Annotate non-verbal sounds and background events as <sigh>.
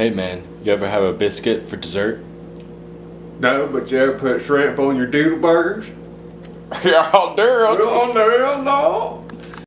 Hey man, you ever have a biscuit for dessert? No, but you ever put shrimp on your doodleburgers? <laughs> yeah, I'll do Well, no, no.